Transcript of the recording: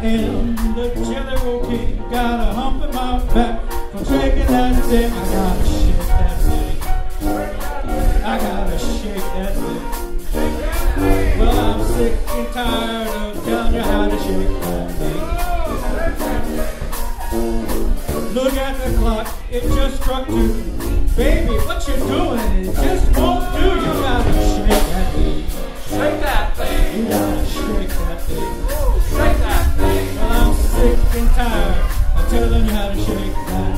Am, the jelly roll king. Got a hump in my back from shaking that thing. I gotta shake that thing. I gotta shake that thing. Well, I'm sick and tired of telling you how to shake that thing. Look at the clock, it just struck two. Baby, what you doing? It just won't do. You gotta shake that thing. Shake that thing. You gotta shake that thing tell them how to shake that.